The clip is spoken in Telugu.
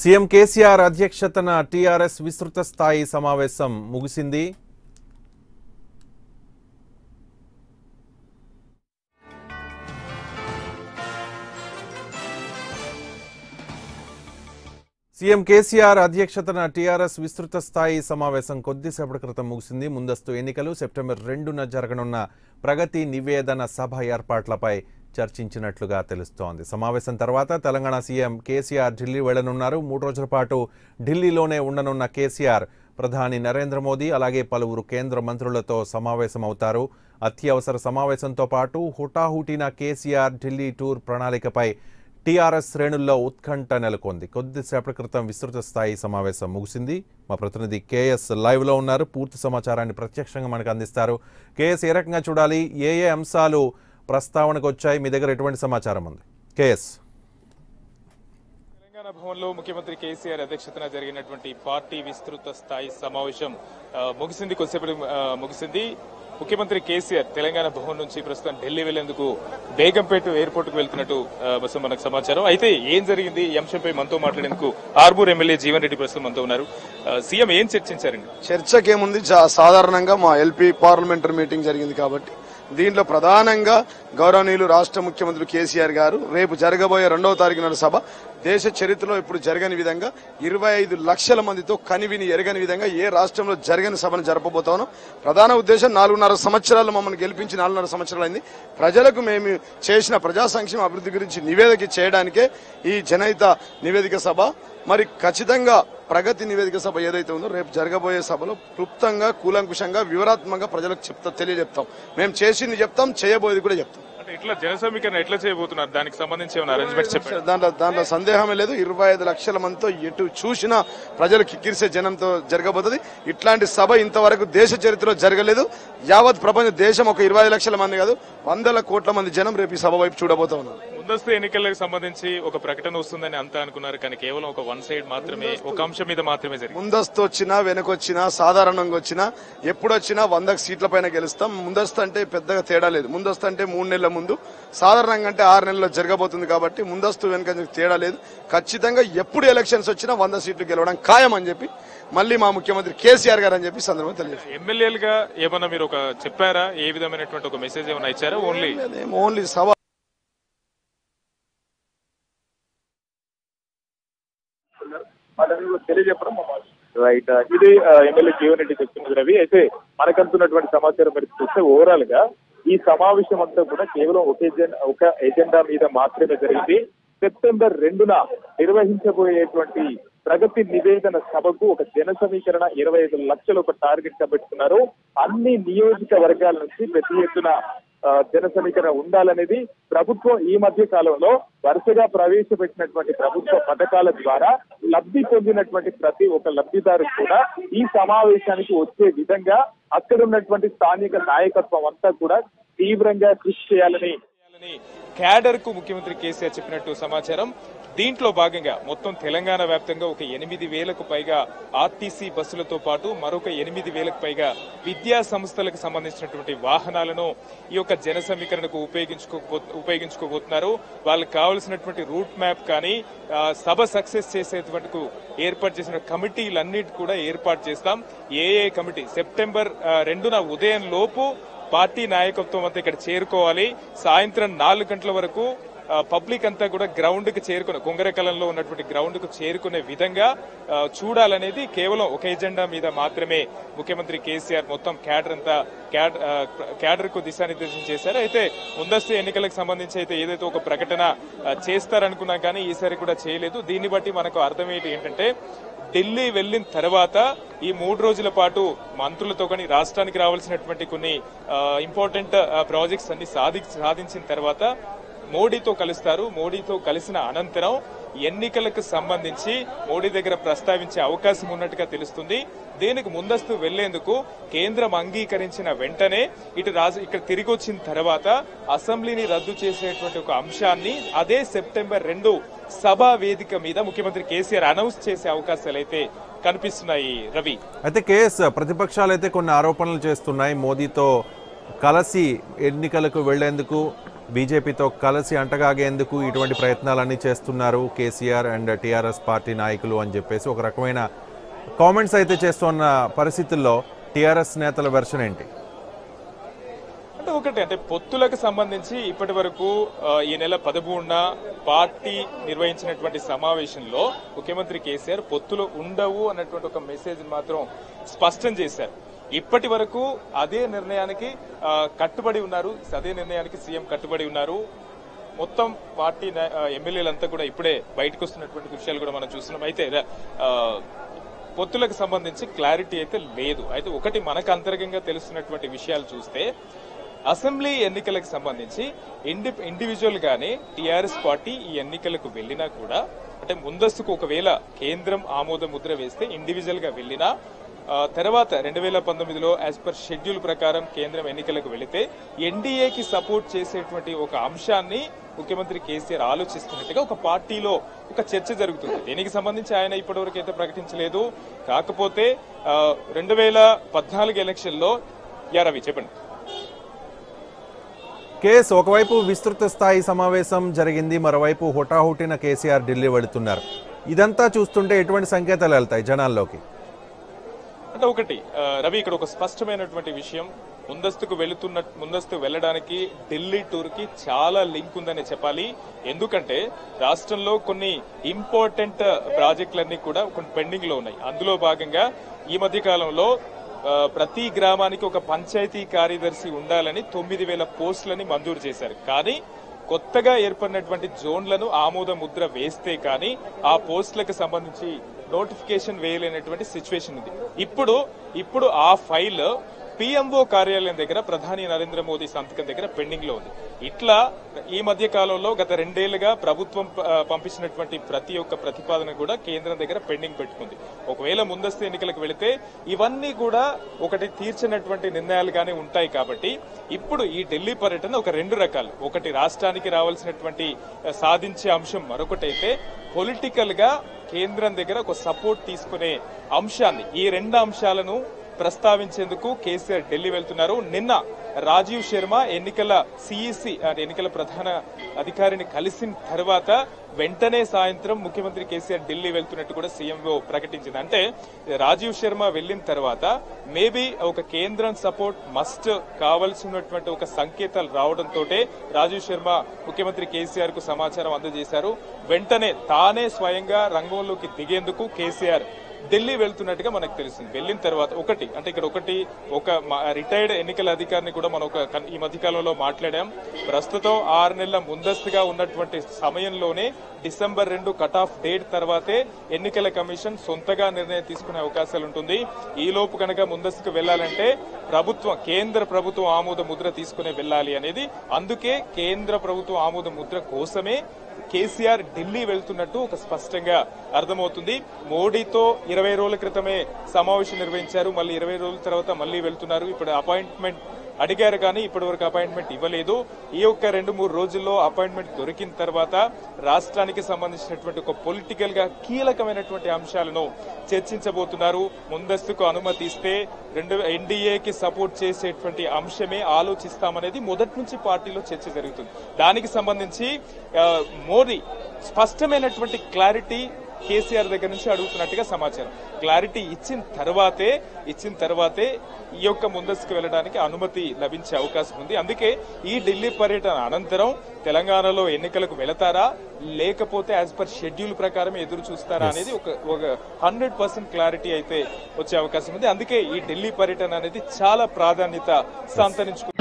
సీఎం కేసీఆర్ అధ్యక్షతన టీఆర్ఎస్ విస్తృత స్థాయి సమావేశం ముగిసింది. సీఎం కేసీఆర్ అధ్యక్షతన టీఆర్ఎస్ విస్తృత స్థాయి సమావేశం కొద్దిసేపటి క్రితం ముగిసింది. ముందస్తు ఎన్నికలు సెప్టెంబర్ రెండున జరగనున్న ప్రగతి నివేదన సభ ఏర్పాట్లపై చర్చించినట్లుగా తెలుస్తోంది. సమావేశం తర్వాత తెలంగాణ సీఎం కేసీఆర్ ఢిల్లీ వెళ్ళనున్నారు మూడు రోజుల పాటు ఢిల్లీలోనే ఉండనున్న కేసీఆర్ ప్రధాని నరేంద్ర మోదీ అలాగే పలువురు కేంద్ర మంత్రులతో సమావేశమవుతారు. అత్యవసర సమావేశంతో పాటు హుటాహుటిన కేసీఆర్ ఢిల్లీ టూర్ ప్రణాళికపై టీఆర్ఎస్ శ్రేణుల్లో ఉత్కంఠ నెలకొంది. కొద్దిసేపటి క్రితం విస్తృత స్థాయి సమావేశం ముగిసింది. మా ప్రతినిధి కేఎస్ లైవ్లో ఉన్నారు. పూర్తి సమాచారాన్ని ప్రత్యక్షంగా మనకు అందిస్తారు. కేఎస్ ఏ రకంగా చూడాలి? ఏ ఏ అంశాలు ప్రస్తావనకు వచ్చాయి మీ దగ్గర ఎటువంటి సమాచారం ఉంది? కేఎస్. తెలంగాణ భవన్లో ముఖ్యమంత్రి కేసీఆర్ అధ్యక్షతన జరిగినటువంటి పార్టీ విస్తృత స్థాయి సమావేశం ముగిసింది. కొద్దిసేపటి ముగిసింది. ముఖ్యమంత్రి కేసీఆర్ తెలంగాణ భవన్ నుంచి ప్రస్తుతం ఢిల్లీ వెళ్ళేందుకు బేగంపేట ఎయిర్పోర్ట్కు వెళ్తున్నట్టు మనకు సమాచారం. అయితే ఏం జరిగింది? ఈ అంశంపై మనతో మాట్లాడేందుకు ఆర్మూర్ ఎమ్మెల్యే జీవన్ రెడ్డి ప్రస్తుతం మనతో ఉన్నారు. సీఎం ఏం చర్చించారండి? చర్చకేముంది? జా- సాధారణంగా మా ఎల్పీ పార్లమెంటరీ మీటింగ్ జరిగింది కాబట్టి. దీంట్లో ప్రధానంగా గౌరవనీయులు రాష్ట్ర ముఖ్యమంత్రి కేసీఆర్ గారు రేపు జరగబోయే రెండవ తారీఖు నాడు సభ. దేశ చరిత్రలో ఇప్పుడు జరగని విధంగా ఇరవై ఐదు లక్షల మందితో కనివిని ఎరగని విధంగా ఏ రాష్ట్రంలో జరగని సభను జరపబోతాను ప్రధాన ఉద్దేశం నాలుగున్నర సంవత్సరాలు మమ్మల్ని గెలిపించి నాలుగున్నర సంవత్సరాలైంది. ప్రజలకు మేము చేసిన ప్రజా సంక్షేమ అభివృద్ధి గురించి నివేదిక చేయడానికే ఈ జనహిత నివేదిక సభ. మరి ఖచ్చితంగా ప్రగతి నివేదిక సభ ఏదైతే ఉందో రేపు జరగబోయే సభలో క్లుప్తంగా కూలంకుషంగా వివరాత్మకంగా ప్రజలకు చెప్తా తెలియజెప్తాం. మేము చేసింది చెప్తాం చేయబోయేది కూడా చెప్తాం. అంటే ఇట్లా ఎట్లా చేయబోతున్నారు? దానికి సంబంధించి ఏమైనా అరేంజ్మెంట్ చెప్పారు దాంట్లో దాంట్లో సందేహమే లేదు. ఇరవై ఐదు లక్షల మందితో ఎటు చూసినా ప్రజలు కిక్కిరిసే జనంతో జరగబోతుంది. ఇట్లాంటి సభ ఇంతవరకు దేశ చరిత్రలో జరగలేదు. యావత్ ప్రపంచ దేశం ఒక ఇరవై లక్షల మంది కాదు వందల కోట్ల మంది జనం రేపు ఈ సభ వైపు చూడబోతా ఉన్నారు. ముందస్తు ఎన్నికలకు సంబంధించి ఒక ప్రకటన వస్తుందని అంతా అనుకున్నారు కానీ కేవలం ఒక వన్ సైడ్ మాత్రమే ఒక అంశం మీద మాత్రమే జరిగింది. ముందస్తు వచ్చినా వెనకొచ్చినా సాధారణంగా వచ్చినా ఎప్పుడొచ్చినా వందకు సీట్ల పైన గెలుస్తాం. ముందస్తు అంటే పెద్దగా తేడా లేదు. ముందస్తు అంటే మూడు నెలల ముందు. సాధారణంగా అంటే ఆరు నెలల్లో జరగబోతుంది కాబట్టి ముందస్తు వెనక తేడా లేదు. ఖచ్చితంగా ఎప్పుడు ఎలక్షన్స్ వచ్చినా వంద సీట్లు గెలవడం ఖాయం అని చెప్పి మళ్ళీ మా ముఖ్యమంత్రి కేసీఆర్ గారు అని చెప్పి సందర్భంగా తెలియజేస్తారు ఎమ్మెల్యేలుగా ఏమన్నా మీరు ఒక చెప్పారా? ఏ విధమైనటువంటి ఒక మెసేజ్ ఏమైనా ఇచ్చారా? ఓన్లీ ఓన్లీ సభ తెలియజెప్పడం రైట్ ఇది ఎమ్మెల్యే జీవన్ రెడ్డి చెప్తున్నది రవి. అయితే మనకంటున్నటువంటి సమాచారం మరి చూస్తే ఓవరాల్గా ఈ సమావేశం అంతా కూడా కేవలం ఒక ఎజెండా ఒక ఎజెండా మీద మాత్రమే జరిగింది. సెప్టెంబర్ రెండున నిర్వహించబోయేటువంటి ప్రగతి నివేదన సభకు ఒక జన సమీకరణ ఇరవై ఐదు లక్షలు ఒక టార్గెట్గా పెట్టుకున్నారు అన్ని నియోజకవర్గాల నుంచి ప్రతి ఎత్తున జన సమీకరణ ఉండాలనేది ప్రభుత్వం ఈ మధ్య కాలంలో వరుసగా ప్రవేశపెట్టినటువంటి ప్రభుత్వ పథకాల ద్వారా లబ్ధి పొందినటువంటి ప్రతి ఒక్క లబ్ధిదారు కూడా ఈ సమావేశానికి వచ్చే విధంగా అక్కడ ఉన్నటువంటి స్థానిక నాయకత్వం అంతా కూడా తీవ్రంగా కృషి చేయాలని క్యాడర్కు ముఖ్యమంత్రి కేసీఆర్ చెప్పినట్టు సమాచారం. దీంట్లో భాగంగా మొత్తం తెలంగాణ వ్యాప్తంగా ఒక ఎనిమిది వేలకు పైగా ఆర్టీసీ బస్సులతో పాటు మరొక ఎనిమిది వేలకు పైగా విద్యా సంస్థలకు సంబంధించినటువంటి వాహనాలను ఈ యొక్క జన సమీకరణకు ఉపయోగించుకో ఉపయోగించుకోబోతున్నారు. వాళ్ళకి కావలసినటువంటి రూట్ మ్యాప్ కానీ సభ సక్సెస్ చేసేటువంటి ఏర్పాటు చేసిన కమిటీలన్నిటి కూడా ఏర్పాటు చేస్తాం. ఏ ఏ కమిటీ? సెప్టెంబర్ రెండున ఉదయం లోపు పార్టీ నాయకత్వం అంతా ఇక్కడ చేరుకోవాలి. సాయంత్రం నాలుగు గంటల వరకు పబ్లిక్ అంతా కూడా గ్రౌండ్కి చేరుకునే కుంగరకలంలో ఉన్నటువంటి గ్రౌండ్కు చేరుకునే విధంగా చూడాలనేది కేవలం ఒక ఎజెండా మీద మాత్రమే ముఖ్యమంత్రి కేసీఆర్ మొత్తం క్యాడర్ అంతా క్యాడ్- క్యాడర్కు దిశానిర్దేశం చేశారు. అయితే ముందస్తు ఎన్నికలకు సంబంధించి అయితే ఏదైతే ఒక ప్రకటన చేస్తారనుకున్నా కానీ ఈసారి కూడా చేయలేదు. దీన్ని బట్టి మనకు అర్థమయ్యేది ఏంటంటే ఢిల్లీ వెళ్ళిన తర్వాత ఈ మూడు రోజుల పాటు మంత్రులతో కానీ రాష్ట్రానికి రావాల్సినటువంటి కొన్ని ఇంపార్టెంట్ ప్రాజెక్ట్స్ అన్ని సాధి సాధించిన తర్వాత మోడీతో కలుస్తారు. మోడీతో కలిసిన అనంతరం ఎన్నికలకు సంబంధించి మోడీ దగ్గర ప్రస్తావించే అవకాశం ఉన్నట్టుగా తెలుస్తుంది. దీనికి ముందస్తు వెళ్ళేందుకు కేంద్రం అంగీకరించిన వెంటనే ఇటు రాజు ఇక్కడ తిరిగి వచ్చిన తర్వాత అసెంబ్లీని రద్దు చేసేటువంటి ఒక అంశాన్ని అదే సెప్టెంబర్ రెండు సభా వేదిక మీద ముఖ్యమంత్రి కేసీఆర్ అనౌన్స్ చేసే అవకాశాలు అయితే కనిపిస్తున్నాయి. రవి. అయితే కేఎస్ ప్రతిపక్షాలు అయితే కొన్ని ఆరోపణలు చేస్తున్నాయి. మోదీతో కలిసి ఎన్నికలకు వెళ్ళేందుకు బీజేపీతో కలిసి అంటగాగేందుకు ఇటువంటి ప్రయత్నాలన్నీ చేస్తున్నారు కేసీఆర్ అండ్ టీఆర్ఎస్ పార్టీ నాయకులు అని చెప్పేసి ఒక రకమైన కామెంట్స్ అయితే చేస్తున్న పరిస్థితుల్లో టీఆర్ఎస్ నేతల వెర్షన్ ఏంటి? అంటే ఒకటి అంటే పొత్తులకు సంబంధించి ఇప్పటి వరకు ఈ నెల పదమూడున పార్టీ నిర్వహించినటువంటి సమావేశంలో ముఖ్యమంత్రి కేసీఆర్ పొత్తులు ఉండవు అన్నటువంటి ఒక మెసేజ్ మాత్రం స్పష్టం చేశారు. ఇప్పటి వరకు అదే నిర్ణయానికి కట్టుబడి ఉన్నారు. అదే నిర్ణయానికి సీఎం కట్టుబడి ఉన్నారు. మొత్తం పార్టీ ఎమ్మెల్యేలంతా కూడా ఇప్పుడే బయటకు వస్తున్నటువంటి విషయాలు కూడా మనం చూస్తున్నాం. అయితే పొత్తులకు సంబంధించి క్లారిటీ అయితే లేదు. అయితే ఒకటి మనకు అంతర్గంగా తెలుస్తున్నటువంటి విషయాలు చూస్తే అసెంబ్లీ ఎన్నికలకు సంబంధించి ఇండి ఇండివిజువల్ గానే టీఆర్ఎస్ పార్టీ ఈ ఎన్నికలకు వెళ్ళినా కూడా అంటే ముందస్తుకు ఒకవేళ కేంద్రం ఆమోద ముద్ర వేస్తే ఇండివిజువల్గా వెళ్ళినా తర్వాత రెండు వేల పంతొమ్మిదిలో యాజ్ పర్ షెడ్యూల్ ప్రకారం కేంద్రం ఎన్నికలకు వెళితే ఎన్డీఏకి సపోర్ట్ చేసేటువంటి ఒక అంశాన్ని ముఖ్యమంత్రి కేసీఆర్ ఆలోచిస్తున్నట్టుగా ఒక పార్టీలో ఒక చర్చ జరుగుతుంది. దీనికి సంబంధించి ఆయన ఇప్పటివరకు అయితే ప్రకటించలేదు. కాకపోతే రెండు వేల పద్నాలుగు ఎలక్షన్లో చెప్పండి. కేసు ఒకవైపు విస్తృత స్థాయి సమావేశం జరిగింది మరోవైపు హుటాహుటిన కేసీఆర్ ఢిల్లీ వెళుతున్నారు. ఇదంతా చూస్తుంటే ఎటువంటి సంకేతాలు వెళ్తాయి జనాల్లోకి? అంటే ఒకటి రవి ఇక్కడ ఒక స్పష్టమైనటువంటి విషయం. ముందస్తుకు వెళుతున్న ముందస్తు వెళ్ళడానికి ఢిల్లీ టూర్కి చాలా లింక్ ఉందని చెప్పాలి. ఎందుకంటే రాష్ట్రంలో కొన్ని ఇంపార్టెంట్ ప్రాజెక్టులన్నీ కూడా కొన్ని పెండింగ్లో ఉన్నాయి. అందులో భాగంగా ఈ మధ్య కాలంలో ప్రతి గ్రామానికి ఒక పంచాయతీ కార్యదర్శి ఉండాలని తొమ్మిది వేల పోస్టులని మంజూరు చేశారు. కానీ కొత్తగా ఏర్పడినటువంటి జోన్లను ఆమోద ముద్ర వేస్తే కానీ ఆ పోస్టులకు సంబంధించి నోటిఫికేషన్ వేయలేనటువంటి సిచ్యువేషన్ ఉంది. ఇప్పుడు ఇప్పుడు ఆ ఫైల్ పిఎంఓ కార్యాలయం దగ్గర ప్రధాని నరేంద్ర మోదీ సంతకం దగ్గర పెండింగ్లో ఉంది. ఇట్లా ఈ మధ్య కాలంలో గత రెండేళ్ళుగా ప్రభుత్వం పంపించినటువంటి ప్రతి ఒక్క ప్రతిపాదన కూడా కేంద్రం దగ్గర పెండింగ్ పెట్టుకుంది. ఒకవేళ ముందస్తు ఎన్నికలకు వెళితే ఇవన్నీ కూడా ఒకటి తీర్చినటువంటి నిర్ణయాలుగానే ఉంటాయి కాబట్టి ఇప్పుడు ఈ ఢిల్లీ పర్యటన ఒక రెండు రకాలు. ఒకటి రాష్ట్రానికి రావాల్సినటువంటి సాధించే అంశం మరొకటైతే పొలిటికల్గా కేంద్రం దగ్గర ఒక సపోర్ట్ తీసుకునే అంశాన్ని. ఈ రెండు అంశాలను ప్రస్తావించేందుకు కేసీఆర్ ఢిల్లీ వెళ్తున్నారు. నిన్న రాజీవ్ శర్మ ఎన్నికల సిఈసి ఎన్నికల ప్రధాన అధికారిని కలిసిన తర్వాత వెంటనే సాయంత్రం ముఖ్యమంత్రి కేసీఆర్ ఢిల్లీ వెళ్తున్నట్టు కూడా సీఎంఓ ప్రకటించింది. అంటే రాజీవ్ శర్మ వెళ్ళిన తర్వాత మేబీ ఒక కేంద్రం సపోర్ట్ మస్ట్ కావాల్సినటువంటి ఒక సంకేతాలు రావడంతో రాజీవ్ శర్మ ముఖ్యమంత్రి కేసీఆర్కు సమాచారం అందజేశారు. వెంటనే తానే స్వయంగా రంగంలోకి దిగేందుకు కేసీఆర్ ఢిల్లీ వెళ్తున్నట్టుగా మనకు తెలిసింది వెళ్ళిన తర్వాత ఒకటి అంటే ఇక్కడ ఒకటి ఒక రిటైర్డ్ ఎన్నికల అధికారిని కూడా మనం ఒక ఈ మధ్య కాలంలో మాట్లాడాం. ప్రస్తుతం ఆరు నెలల ముందస్తుగా ఉన్నటువంటి సమయంలోనే డిసెంబర్ రెండు కట్ ఆఫ్ డేట్ తర్వాతే ఎన్నికల కమిషన్ సొంతగా నిర్ణయం తీసుకునే అవకాశాలు ఉంటుంది. ఈ లోపు కనుక ముందస్తుకు వెళ్ళాలంటే ప్రభుత్వం కేంద్ర ప్రభుత్వం ఆమోద ముద్ర తీసుకునే వెళ్ళాలి అనేది. అందుకే కేంద్ర ప్రభుత్వం ఆమోద ముద్ర కోసమే కేసీఆర్ ఢిల్లీ వెళ్తున్నట్టు ఒక స్పష్టంగా అర్థమవుతుంది. మోడీతో ఇరవై రోజుల క్రితమే సమావేశం నిర్వహించారు. మళ్ళీ ఇరవై రోజుల తర్వాత మళ్ళీ వెళ్తున్నారు. ఇప్పుడు అపాయింట్మెంట్ అడిగారు కానీ ఇప్పటి వరకు అపాయింట్మెంట్ ఇవ్వలేదు. ఈ యొక్క రెండు మూడు రోజుల్లో అపాయింట్మెంట్ దొరికిన తర్వాత రాష్ట్రానికి సంబంధించినటువంటి ఒక పొలిటికల్గా కీలకమైనటువంటి అంశాలను చర్చించబోతున్నారు. ముందస్తుకు అనుమతి ఇస్తే రెండు ఎన్డీఏకి సపోర్ట్ చేసేటువంటి అంశమే ఆలోచిస్తామనేది మొదటి నుంచి పార్టీలో చర్చ జరుగుతుంది. దానికి సంబంధించి మోదీ స్పష్టమైనటువంటి క్లారిటీ కేసీఆర్ దగ్గర నుంచి అడుగుతున్నట్టుగా సమాచారం. క్లారిటీ ఇచ్చిన తర్వాతే ఇచ్చిన తర్వాతే ఈ యొక్క ముందస్తుకు వెళ్ళడానికి అనుమతి లభించే అవకాశం ఉంది. అందుకే ఈ ఢిల్లీ పర్యటన అనంతరం తెలంగాణలో ఎన్నికలకు వెళతారా లేకపోతే యాజ్ పర్ షెడ్యూల్ ప్రకారం ఎదురు చూస్తారా అనేది ఒక ఒక హండ్రెడ్ పర్సెంట్ క్లారిటీ అయితే వచ్చే అవకాశం ఉంది. అందుకే ఈ ఢిల్లీ పర్యటన అనేది చాలా ప్రాధాన్యత సంతరించుకుంది